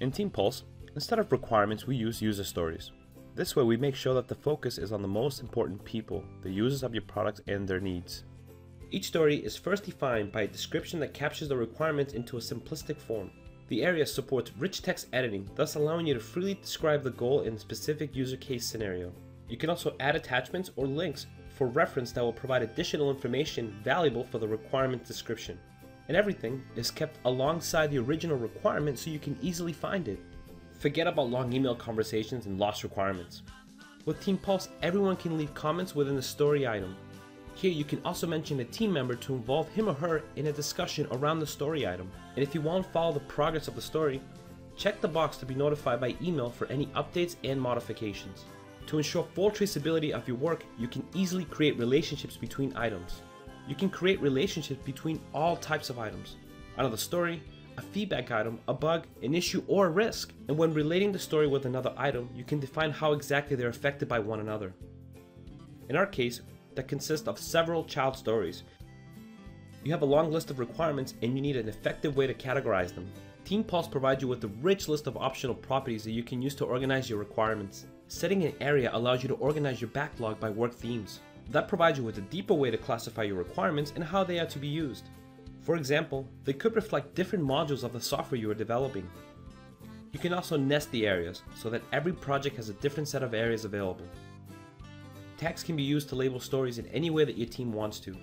In Team Pulse, instead of requirements, we use user stories. This way, we make sure that the focus is on the most important people, the users of your products and their needs. Each story is first defined by a description that captures the requirements into a simplistic form. The area supports rich text editing, thus allowing you to freely describe the goal in a specific user case scenario. You can also add attachments or links for reference that will provide additional information valuable for the requirement description. And everything is kept alongside the original requirement so you can easily find it. Forget about long email conversations and lost requirements. With Team Pulse, everyone can leave comments within the story item, here you can also mention a team member to involve him or her in a discussion around the story item. And if you want to follow the progress of the story, check the box to be notified by email for any updates and modifications. To ensure full traceability of your work, you can easily create relationships between items. You can create relationships between all types of items. Another story, a feedback item, a bug, an issue, or a risk. And when relating the story with another item, you can define how exactly they're affected by one another. In our case, that consist of several child stories. You have a long list of requirements and you need an effective way to categorize them. Team Pulse provides you with a rich list of optional properties that you can use to organize your requirements. Setting an area allows you to organize your backlog by work themes. That provides you with a deeper way to classify your requirements and how they are to be used. For example, they could reflect different modules of the software you are developing. You can also nest the areas so that every project has a different set of areas available. Tags can be used to label stories in any way that your team wants to.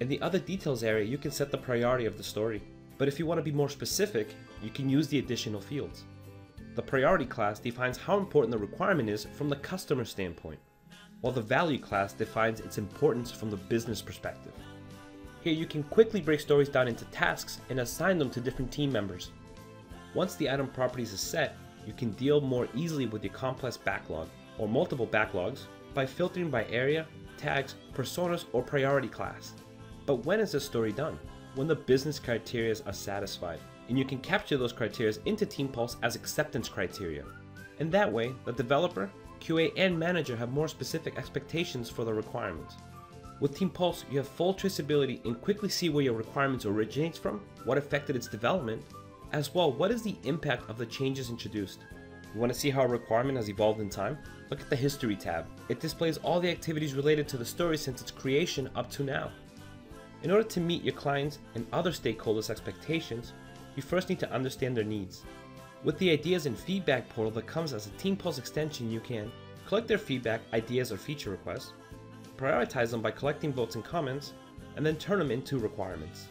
In the other details area, you can set the priority of the story. But if you want to be more specific, you can use the additional fields. The priority class defines how important the requirement is from the customer standpoint, while the value class defines its importance from the business perspective. Here you can quickly break stories down into tasks and assign them to different team members. Once the item properties is set, you can deal more easily with your complex backlog or multiple backlogs by filtering by area, tags, personas, or priority class. But when is this story done? When the business criteria are satisfied, and you can capture those criteria into Team Pulse as acceptance criteria. And that way, the developer, QA, and manager have more specific expectations for the requirements. With Team Pulse, you have full traceability and quickly see where your requirements originates from, what affected its development, as well what is the impact of the changes introduced. You want to see how a requirement has evolved in time? Look at the History tab. It displays all the activities related to the story since its creation up to now. In order to meet your clients' and other stakeholders' expectations, you first need to understand their needs. With the ideas and feedback portal that comes as a Team Pulse extension, you can collect their feedback, ideas, or feature requests, prioritize them by collecting votes and comments, and then turn them into requirements.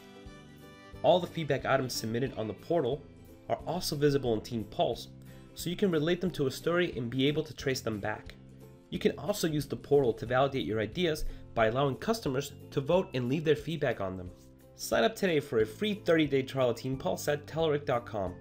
All the feedback items submitted on the portal are also visible in Team Pulse so you can relate them to a story and be able to trace them back. You can also use the portal to validate your ideas by allowing customers to vote and leave their feedback on them. Sign up today for a free 30-day trial of Team Pulse at Telerik.com.